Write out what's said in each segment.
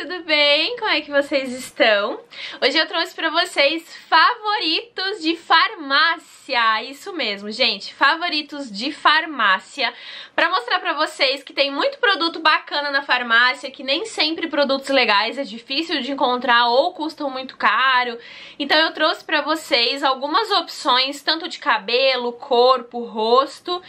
tudo bem? Como é que vocês estão? Hoje eu trouxe pra vocês favoritos de farmácia, isso mesmo, gente, favoritos de farmácia, pra mostrar pra vocês que tem muito produto bacana na farmácia, que nem sempre produtos legais é difícil de encontrar ou custam muito caro, então eu trouxe pra vocês algumas opções, tanto de cabelo, corpo, rosto,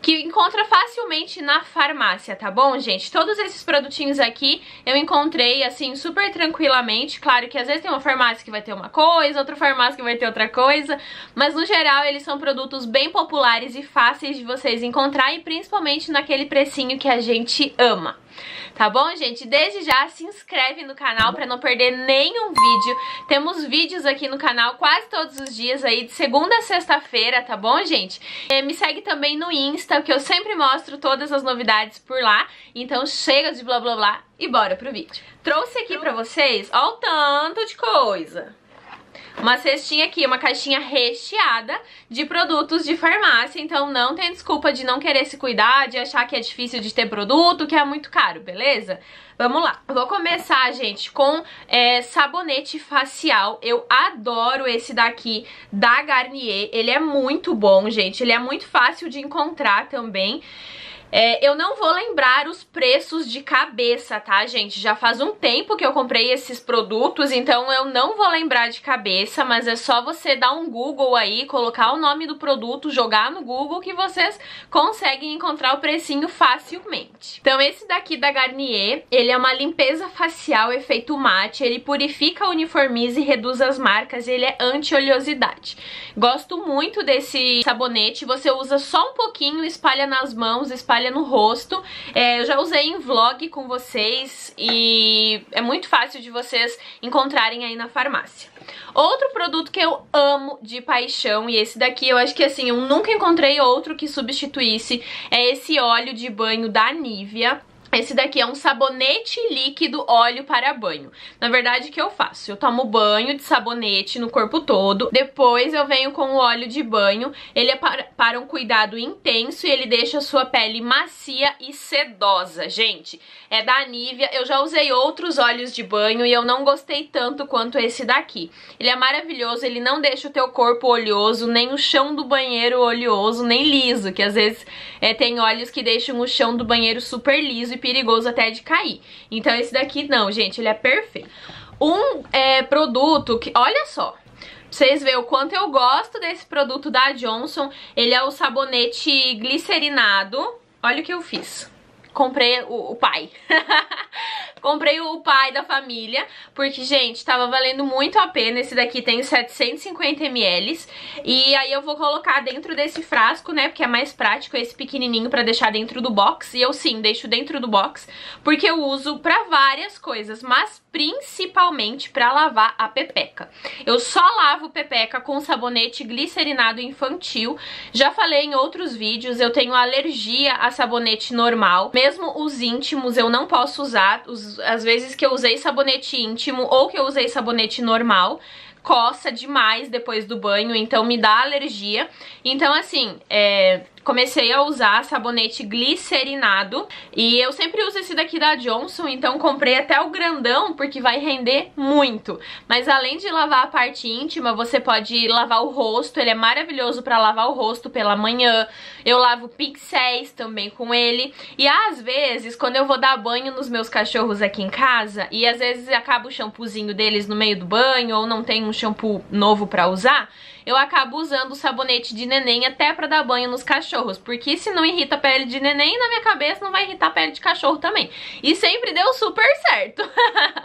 que encontra facilmente na farmácia, tá bom, gente? Todos esses produtinhos aqui eu encontrei, assim, super tranquilamente. Claro que às vezes tem uma farmácia que vai ter uma coisa, outra farmácia que vai ter outra coisa, mas no geral eles são produtos bem populares e fáceis de vocês encontrar e principalmente naquele precinho que a gente ama. Tá bom, gente? Desde já se inscreve no canal pra não perder nenhum vídeo. Temos vídeos aqui no canal quase todos os dias aí, de segunda a sexta-feira, tá bom, gente? E me segue também no Insta, que eu sempre mostro todas as novidades por lá. Então chega de blá blá blá e bora pro vídeo. Trouxe aqui pra vocês, ó o tanto de coisa uma cestinha aqui, uma caixinha recheada de produtos de farmácia, então não tem desculpa de não querer se cuidar, de achar que é difícil de ter produto, que é muito caro, beleza? Vamos lá. Vou começar, gente, com é, sabonete facial. Eu adoro esse daqui da Garnier. Ele é muito bom, gente. Ele é muito fácil de encontrar também. É, eu não vou lembrar os preços de cabeça, tá, gente? Já faz um tempo que eu comprei esses produtos, então eu não vou lembrar de cabeça, mas é só você dar um Google aí, colocar o nome do produto, jogar no Google que vocês conseguem encontrar o precinho facilmente. Então esse daqui da Garnier, ele é uma limpeza facial efeito mate, ele purifica, uniformiza e reduz as marcas, ele é anti-oleosidade. Gosto muito desse sabonete, você usa só um pouquinho, espalha nas mãos, espalha no rosto. É, eu já usei em vlog com vocês e é muito fácil de vocês encontrarem aí na farmácia. Outro produto que eu amo de paixão, e esse daqui eu acho que assim, eu nunca encontrei outro que substituísse, é esse óleo de banho da Nivea. Esse daqui é um sabonete líquido óleo para banho. Na verdade, o que eu faço? Eu tomo banho de sabonete no corpo todo, depois eu venho com o óleo de banho. Ele é para, para um cuidado intenso e ele deixa a sua pele macia e sedosa. Gente, é da Nivea. Eu já usei outros óleos de banho e eu não gostei tanto quanto esse daqui. Ele é maravilhoso, ele não deixa o teu corpo oleoso, nem o chão do banheiro oleoso, nem liso, que às vezes é, tem óleos que deixam o chão do banheiro super liso perigoso até de cair. Então esse daqui não, gente, ele é perfeito. Um é, produto que, olha só, vocês verem o quanto eu gosto desse produto da Johnson. Ele é o sabonete glicerinado. Olha o que eu fiz. Comprei o, o pai. Comprei o pai da família, porque, gente, tava valendo muito a pena. Esse daqui tem 750ml. E aí eu vou colocar dentro desse frasco, né? Porque é mais prático esse pequenininho pra deixar dentro do box. E eu, sim, deixo dentro do box, porque eu uso pra várias coisas, mas principalmente pra lavar a pepeca. Eu só lavo pepeca com sabonete glicerinado infantil. Já falei em outros vídeos, eu tenho alergia a sabonete normal. Mesmo os íntimos eu não posso usar, os as vezes que eu usei sabonete íntimo ou que eu usei sabonete normal, coça demais depois do banho, então me dá alergia. Então, assim, é, comecei a usar sabonete glicerinado e eu sempre uso esse daqui da Johnson, então comprei até o grandão porque vai render muito. Mas além de lavar a parte íntima, você pode lavar o rosto, ele é maravilhoso para lavar o rosto pela manhã. Eu lavo pincéis também com ele e às vezes quando eu vou dar banho nos meus cachorros aqui em casa e às vezes acaba o shampoozinho deles no meio do banho ou não tem um shampoo novo para usar, eu acabo usando o sabonete de neném até pra dar banho nos cachorros, porque se não irrita a pele de neném, na minha cabeça não vai irritar a pele de cachorro também. E sempre deu super certo.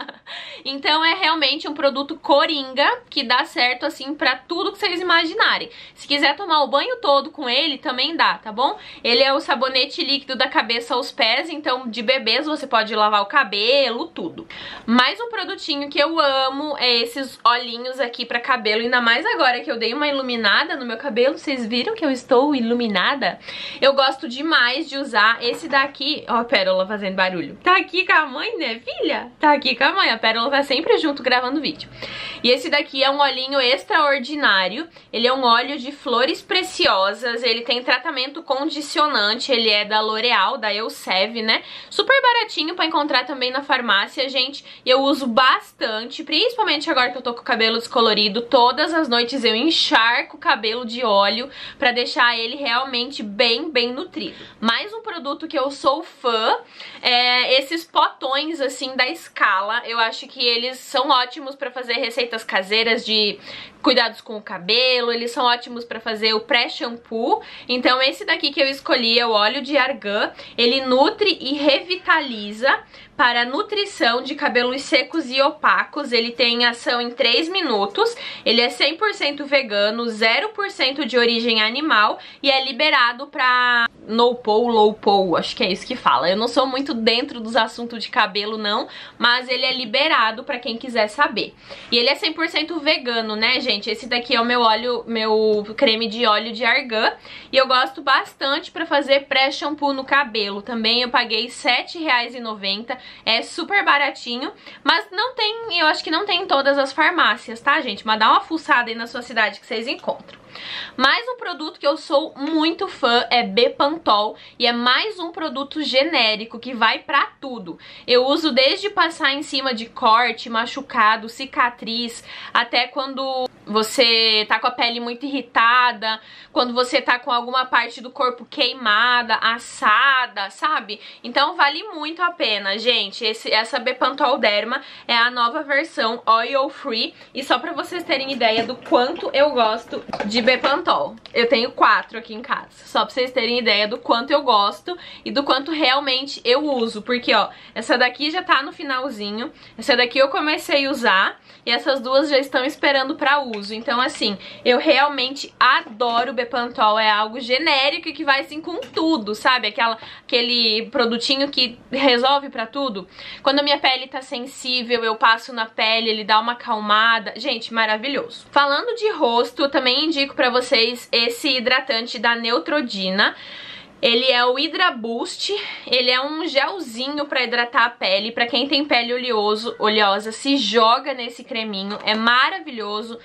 então é realmente um produto coringa que dá certo assim pra tudo que vocês imaginarem. Se quiser tomar o banho todo com ele, também dá, tá bom? Ele é o sabonete líquido da cabeça aos pés, então de bebês você pode lavar o cabelo, tudo. Mais um produtinho que eu amo é esses olhinhos aqui pra cabelo, ainda mais agora que eu dei uma iluminada no meu cabelo, vocês viram que eu estou iluminada? Eu gosto demais de usar esse daqui, ó a pérola fazendo barulho. Tá aqui com a mãe, né, filha? Tá aqui com a mãe, a Pérola tá sempre junto gravando vídeo. E esse daqui é um olhinho extraordinário, ele é um óleo de flores preciosas, ele tem tratamento condicionante, ele é da L'Oreal, da Elseve, né? Super baratinho pra encontrar também na farmácia, gente, eu uso bastante, principalmente agora que eu tô com o cabelo descolorido, todas as noites eu encharco o cabelo de óleo pra deixar ele realmente bem, bem nutrido. Mais um produto que eu sou fã é esses potões, assim, da Scala. Eu acho que eles são ótimos pra fazer receitas caseiras de cuidados com o cabelo, eles são ótimos para fazer o pré-shampoo. Então esse daqui que eu escolhi é o óleo de argan, ele nutre e revitaliza para nutrição de cabelos secos e opacos. Ele tem ação em 3 minutos, ele é 100% vegano, 0% de origem animal e é liberado para no pole, low pole, acho que é isso que fala. Eu não sou muito dentro dos assuntos de cabelo não, mas ele é liberado para quem quiser saber. E ele é 100% vegano, né, gente? esse daqui é o meu óleo, meu creme de óleo de argan e eu gosto bastante pra fazer pré-shampoo no cabelo. Também eu paguei R$7,90, é super baratinho, mas não tem, eu acho que não tem em todas as farmácias, tá, gente? Mas dá uma fuçada aí na sua cidade que vocês encontram. Mais um produto que eu sou muito fã é Bepantol e é mais um produto genérico que vai pra tudo. Eu uso desde passar em cima de corte, machucado, cicatriz, até quando você tá com a pele muito irritada, quando você tá com alguma parte do corpo queimada, assada, sabe? Então vale muito a pena, gente. Esse, essa Bepantol Derma é a nova versão oil free e só pra vocês terem ideia do quanto eu gosto de Bepantol. Eu tenho quatro aqui em casa, só pra vocês terem ideia do quanto eu gosto e do quanto realmente eu uso, porque ó, essa daqui já tá no finalzinho, essa daqui eu comecei a usar e essas duas já estão esperando pra uso. Então, assim, eu realmente adoro o Bepantol, é algo genérico e que vai assim com tudo, sabe? Aquela, aquele produtinho que resolve pra tudo. Quando a minha pele tá sensível, eu passo na pele, ele dá uma acalmada. Gente, maravilhoso. Falando de rosto, também indico pra vocês esse hidratante da Neutrodina. Ele é o Hydra Boost, ele é um gelzinho pra hidratar a pele. Pra quem tem pele oleoso, oleosa, se joga nesse creminho, é maravilhoso.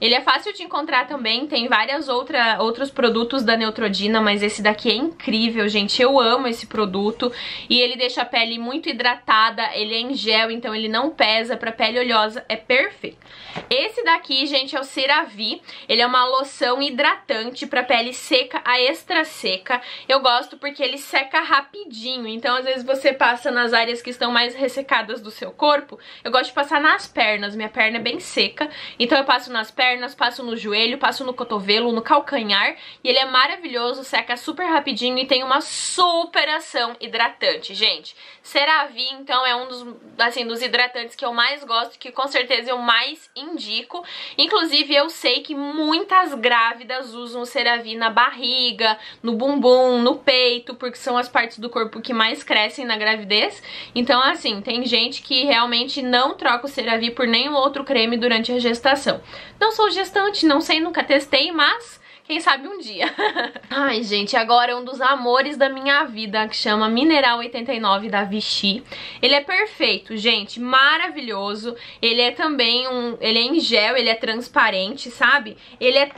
Ele é fácil de encontrar também, tem outra, outros produtos da Neutrodina, mas esse daqui é incrível, gente. Eu amo esse produto e ele deixa a pele muito hidratada, ele é em gel, então ele não pesa, pra pele oleosa é perfeito. Esse daqui, gente, é o CeraVe, ele é uma loção hidratante pra pele seca a extra seca. Eu gosto porque ele seca rapidinho, então às vezes você passa nas áreas que estão mais ressecadas do seu corpo. Eu gosto de passar nas pernas, minha perna é bem seca, então eu passo nas pernas pernas, passo no joelho, passo no cotovelo, no calcanhar. E ele é maravilhoso, seca super rapidinho e tem uma super ação hidratante, gente. CeraVe, então, é um dos, assim, dos hidratantes que eu mais gosto, que com certeza eu mais indico. Inclusive, eu sei que muitas grávidas usam o CeraVe na barriga, no bumbum, no peito, porque são as partes do corpo que mais crescem na gravidez. Então, assim, tem gente que realmente não troca o CeraVe por nenhum outro creme durante a gestação. Não sou gestante, não sei, nunca testei, mas quem sabe um dia. Ai, gente, agora é um dos amores da minha vida, que chama Mineral 89 da Vichy. Ele é perfeito, gente, maravilhoso. Ele é também um... ele é em gel, ele é transparente, sabe? Ele é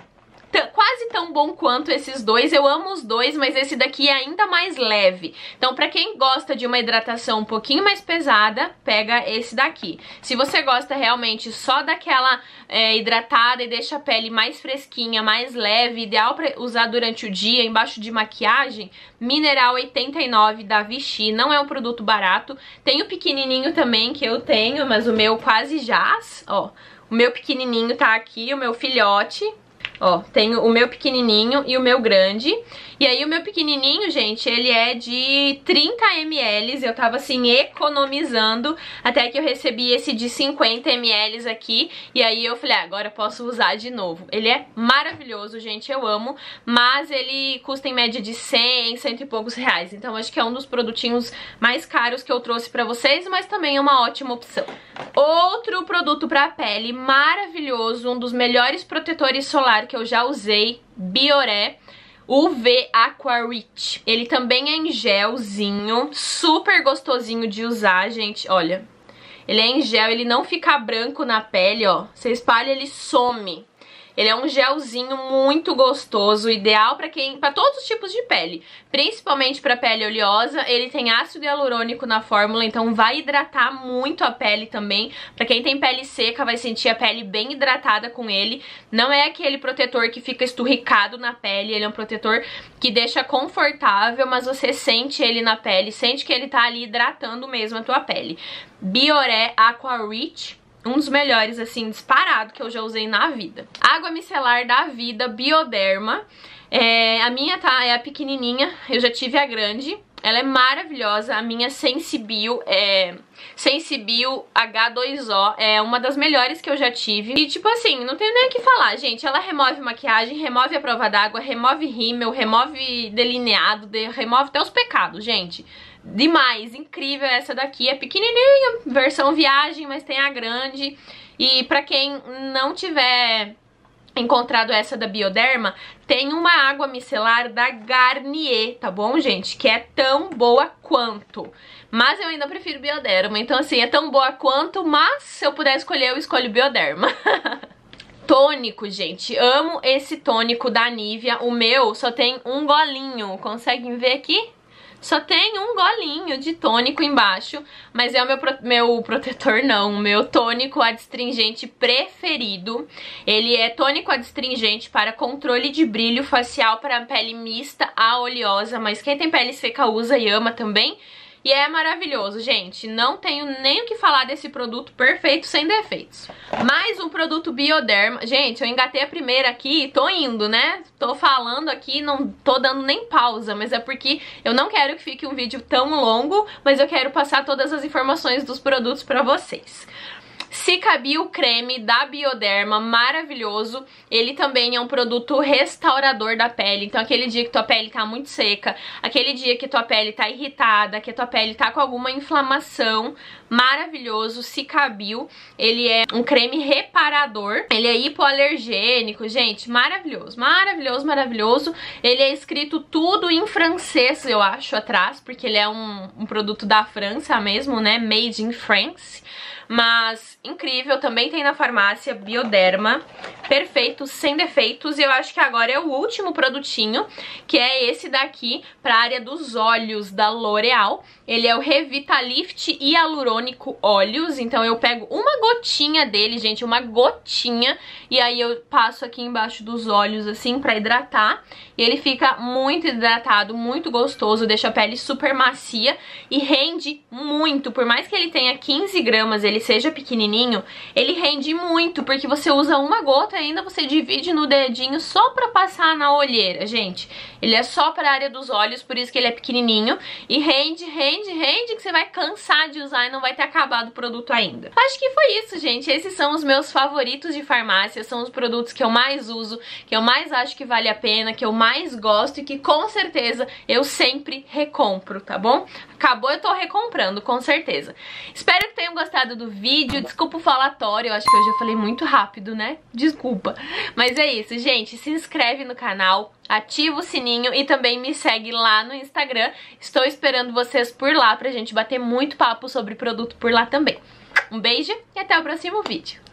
quase tão bom quanto esses dois. Eu amo os dois, mas esse daqui é ainda mais leve. Então, pra quem gosta de uma hidratação um pouquinho mais pesada, pega esse daqui. Se você gosta realmente só daquela é, hidratada e deixa a pele mais fresquinha, mais leve, ideal pra usar durante o dia, embaixo de maquiagem, Mineral 89 da Vichy. Não é um produto barato. Tem o pequenininho também, que eu tenho, mas o meu quase jaz, ó. O meu pequenininho tá aqui, o meu filhote, Ó, tenho o meu pequenininho e o meu grande. E aí o meu pequenininho, gente, ele é de 30 ml. Eu tava assim economizando até que eu recebi esse de 50 ml aqui. E aí eu falei, ah, agora posso usar de novo. Ele é maravilhoso, gente, eu amo. Mas ele custa em média de 100, cento e poucos reais. Então acho que é um dos produtinhos mais caros que eu trouxe pra vocês, mas também é uma ótima opção. Outro produto pra pele maravilhoso, um dos melhores protetores solar que eu já usei, Bioré. UV Aqua Rich. Ele também é em gelzinho, super gostosinho de usar, gente. Olha, Ele é em gel, ele não fica branco na pele, ó. Você espalha, ele some. Ele é um gelzinho muito gostoso, ideal para quem, para todos os tipos de pele, principalmente para pele oleosa. Ele tem ácido hialurônico na fórmula, então vai hidratar muito a pele também. Para quem tem pele seca, vai sentir a pele bem hidratada com ele. Não é aquele protetor que fica esturricado na pele, ele é um protetor que deixa confortável, mas você sente ele na pele, sente que ele tá ali hidratando mesmo a tua pele. Bioré Aqua Rich um dos melhores, assim, disparado que eu já usei na vida. Água micelar da vida, Bioderma. É, a minha tá, é a pequenininha, eu já tive a grande. Ela é maravilhosa, a minha Sensibio é... Sensibio H2O é uma das melhores que eu já tive. E tipo assim, não tenho nem o que falar, gente. Ela remove maquiagem, remove a prova d'água, remove rímel, remove delineado, de... remove até os pecados, gente demais, incrível essa daqui. É pequenininha, versão viagem, mas tem a grande. E pra quem não tiver encontrado essa da Bioderma, tem uma água micelar da Garnier, tá bom, gente? Que é tão boa quanto. Mas eu ainda prefiro Bioderma, então assim, é tão boa quanto, mas se eu puder escolher, eu escolho Bioderma. tônico, gente. Amo esse tônico da Nivea. O meu só tem um golinho. Conseguem ver aqui? Só tem um golinho de tônico embaixo, mas é o meu, pro, meu protetor não, o meu tônico adstringente preferido. Ele é tônico adstringente para controle de brilho facial para pele mista a oleosa, mas quem tem pele seca usa e ama também. E é maravilhoso, gente. Não tenho nem o que falar desse produto perfeito, sem defeitos. Mais um produto Bioderma. Gente, eu engatei a primeira aqui e tô indo, né? Tô falando aqui, não tô dando nem pausa, mas é porque eu não quero que fique um vídeo tão longo, mas eu quero passar todas as informações dos produtos pra vocês. Cicabil Creme da Bioderma, maravilhoso. Ele também é um produto restaurador da pele. Então aquele dia que tua pele tá muito seca, aquele dia que tua pele tá irritada, que tua pele tá com alguma inflamação, maravilhoso, Cicabil. Ele é um creme reparador, ele é hipoalergênico, gente, maravilhoso, maravilhoso, maravilhoso. Ele é escrito tudo em francês, eu acho, atrás, porque ele é um, um produto da França mesmo, né, made in France. Mas incrível, também tem na farmácia Bioderma, perfeito, sem defeitos. E eu acho que agora é o último produtinho, que é esse daqui pra área dos olhos da L'Oreal. Ele é o Revitalift Hialurônico Olhos, então eu pego uma gotinha dele, gente, uma gotinha, e aí eu passo aqui embaixo dos olhos, assim, pra hidratar. E ele fica muito hidratado, muito gostoso, deixa a pele super macia e rende muito. Por mais que ele tenha 15 gramas, ele seja pequenininho, ele rende muito, porque você usa uma gota e ainda você divide no dedinho só pra passar na olheira, gente. Ele é só pra área dos olhos, por isso que ele é pequenininho, e rende rende, rende que você vai cansar de usar e não vai ter acabado o produto ainda. Acho que foi isso, gente. Esses são os meus favoritos de farmácia, são os produtos que eu mais uso, que eu mais acho que vale a pena, que eu mais gosto e que com certeza eu sempre recompro, tá bom? Acabou, eu tô recomprando, com certeza. Espero que tenham gostado do vídeo. Desculpa o falatório, eu acho que hoje eu falei muito rápido, né? Desculpa. Mas é isso, gente. Se inscreve no canal, ativa o sininho e também me segue lá no Instagram. Estou esperando vocês por lá pra gente bater muito papo sobre produto por lá também. Um beijo e até o próximo vídeo.